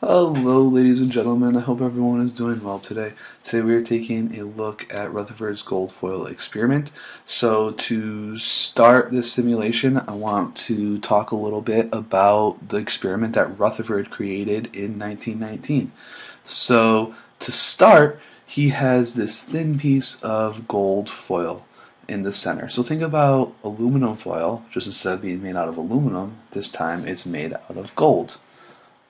Hello, ladies and gentlemen. I hope everyone is doing well today. Today we are taking a look at Rutherford's gold foil experiment. So, to start this simulation, I want to talk a little bit about the experiment that Rutherford created in 1919. So, to start, he has this thin piece of gold foil in the center. So think about aluminum foil, just instead of being made out of aluminum, this time it's made out of gold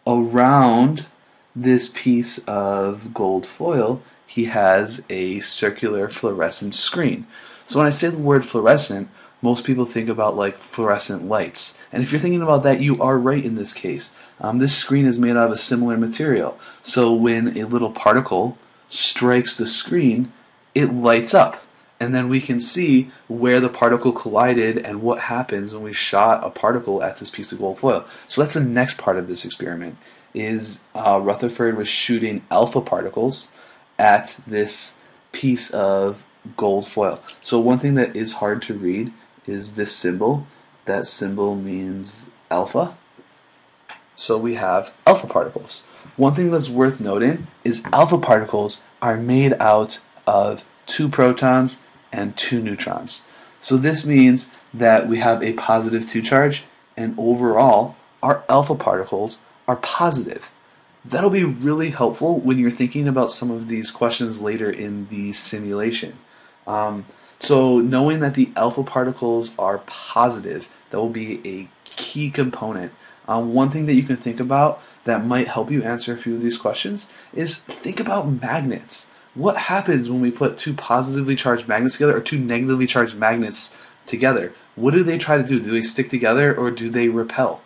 around this piece of gold foil, he has a circular fluorescent screen. So when I say the word fluorescent, most people think about like fluorescent lights. And if you're thinking about that, you are right in this case. Um, this screen is made out of a similar material. So when a little particle strikes the screen, it lights up and then we can see where the particle collided and what happens when we shot a particle at this piece of gold foil. So that's the next part of this experiment. Is uh, Rutherford was shooting alpha particles at this piece of gold foil. So one thing that is hard to read is this symbol. That symbol means alpha. So we have alpha particles. One thing that's worth noting is alpha particles are made out of two protons and two neutrons. So this means that we have a positive 2 charge, and overall, our alpha particles are positive. That'll be really helpful when you're thinking about some of these questions later in the simulation. Um, so knowing that the alpha particles are positive, that will be a key component. Um, one thing that you can think about that might help you answer a few of these questions is think about magnets what happens when we put two positively charged magnets together or two negatively charged magnets together? What do they try to do? Do they stick together or do they repel?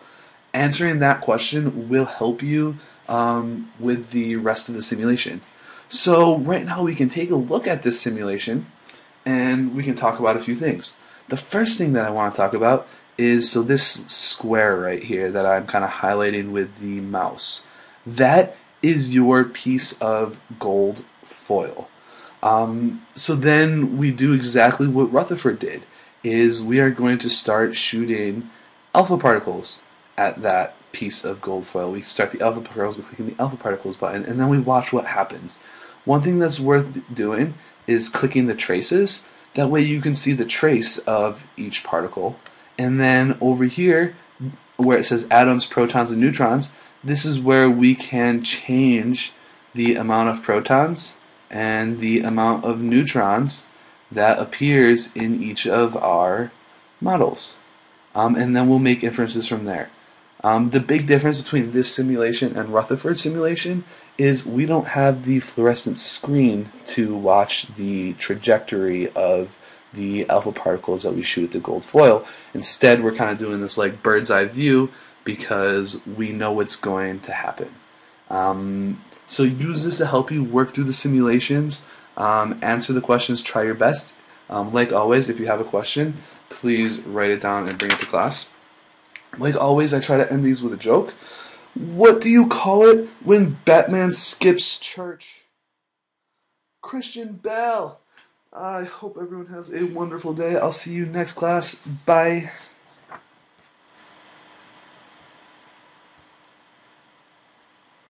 Answering that question will help you um, with the rest of the simulation. So, right now, we can take a look at this simulation and we can talk about a few things. The first thing that I want to talk about is so this square right here that I'm kind of highlighting with the mouse. That is your piece of gold foil. Um, so then we do exactly what Rutherford did, is we are going to start shooting alpha particles at that piece of gold foil. We start the alpha particles by clicking the alpha particles button, and then we watch what happens. One thing that's worth doing is clicking the traces. That way you can see the trace of each particle. And then over here, where it says atoms, protons, and neutrons, this is where we can change the amount of protons and the amount of neutrons that appears in each of our models. Um, and then we'll make inferences from there. Um, the big difference between this simulation and Rutherford simulation is we don't have the fluorescent screen to watch the trajectory of the alpha particles that we shoot with the gold foil. Instead, we're kind of doing this like bird's eye view because we know what's going to happen. Um, so use this to help you work through the simulations, um, answer the questions, try your best. Um, like always, if you have a question, please write it down and bring it to class. Like always, I try to end these with a joke. What do you call it when Batman skips church? Christian Bale. I hope everyone has a wonderful day. I'll see you next class. Bye.